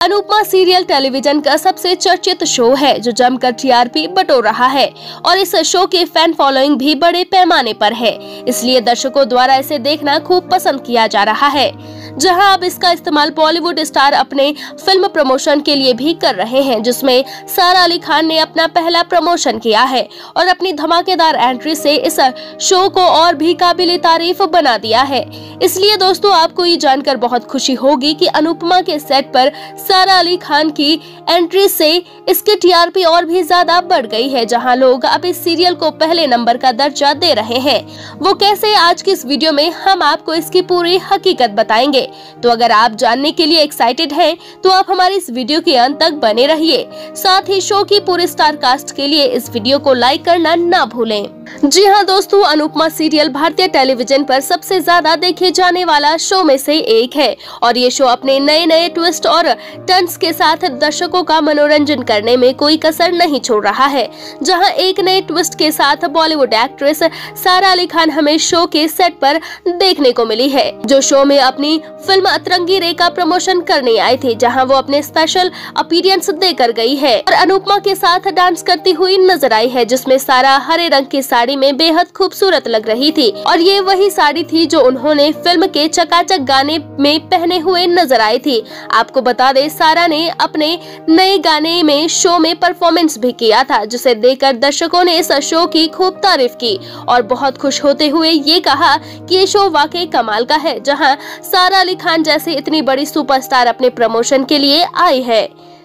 Anupama serial television का सबसे चर्चित शो है, जो जमकर टीआरपी बटोर रहा है, और इस शो के फ़ैन फॉलोइंग भी बड़े पैमाने पर है। इसलिए दर्शकों द्वारा इसे देखना खूब पसंद किया जा रहा है। जहाँ अब इसका इस्तेमाल बॉलीवुड स्टार अपने फ़िल्म प्रमोशन के लिए भी कर रहे हैं, जिसमें सारा अली खान ने अपना पहला प्रमोशन किया है और अपनी धमाकेदार एंट्री से इस शो को और भी काबिल तारीफ़ बना दिया है। इसलिए दोस्तों, आपको ये जानकर बहुत खुशी होगी कि अनुपमा के सेट पर सारा अली खान की एंट्री से इसकी टीआरपी और भी ज़्यादा बढ़ गई है, जहाँ लोग अब इस सीरियल को पहले नंबर का दर्जा दे रहे हैं। वो कैसे आज की इस वीडियो में हम आपको इसकी पूरी हकीकत बताएँगे। तो अगर आप जानने के लिए एक्साइटेड हैं तो आप हमारे इस वीडियो के अंत तक बने रहिए। साथ ही शो की पूरे स्टार कास्ट के लिए इस वीडियो को लाइक करना ना भूलें। जी हाँ दोस्तों, अनुपमा सीरियल भारतीय टेलीविज़न पर सबसे ज़्यादा देखे जाने वाला शो में से एक है और ये शो अपने नए नए ट्विस्ट और टर्न्स के साथ दर्शकों का मनोरंजन करने में कोई कसर नहीं छोड़ रहा है, जहाँ एक नए ट्विस्ट के साथ बॉलीवुड एक्ट्रेस सारा अली खान हमें शो के सेट पर देखने को मिली है, जो शो में अपनी फ़िल्म अतरंगी रे का प्रमोशन करने आई थी, जहाँ वो अपने स्पेशल अपीरियंस देकर गई है और अनुपमा के साथ डांस करती हुई नज़र आई है, जिसमें सारा हरे रंग के साड़ी साड़ी में बेहद खूबसूरत लग रही थी और ये वही साड़ी थी जो उन्होंने फ़िल्म के चकाचक गाने में पहने हुए नज़र आई थी। आपको बता दें, सारा ने अपने नए गाने में शो में परफॉर्मेंस भी किया था, जिसे देखकर दर्शकों ने इस शो की खूब तारीफ़ की और बहुत खुश होते हुए ये कहा कि ये शो वाकई कमाल का है, जहाँ सारा अली खान जैसे इतनी बड़ी सुपरस्टार अपने प्रमोशन के लिए आई है।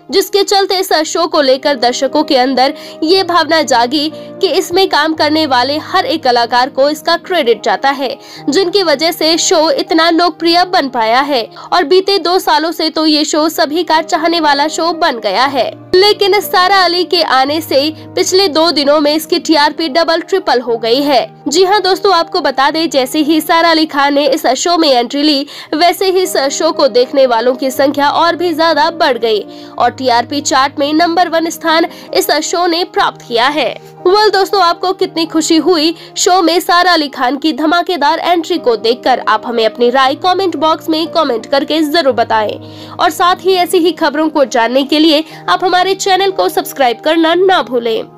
जिसके चलते इस शो को लेकर दर्शकों के अंदर ये भावना जागी कि इसमें काम करने वाले हर एक कलाकार को इसका क्रेडिट जाता है, जिनकी वजह से शो इतना लोकप्रिय बन पाया है। और बीते दो सालों से तो ये शो सभी का चाहने वाला शो बन गया है। लेकिन सारा अली के आने से पिछले दो दिनों में इसकी टीआरपी डबल, ट्रिपल हो गई है। जी हाँ दोस्तों, आपको बता दें, जैसे ही सारा अली खान ने इस शो में एंट्री ली, वैसे ही इस शो को देखने वालों की संख्या और भी ज़्यादा बढ़ गई और टीआरपी चार्ट में नंबर वन स्थान इस शो ने प्राप्त किया है। वेल दोस्तों, आपको कितनी खुशी हुई? शो में सारा अली खान की धमाकेदार एंट्री को देखकर आप हमें अपनी राय कमेंट बॉक्स में कमेंट करके ज़रूर बताएँ। और साथ ही ऐसी ही खबरों को जानने के लिए आप हमारे चैनल को सब्सक्राइब करना ना भूलें।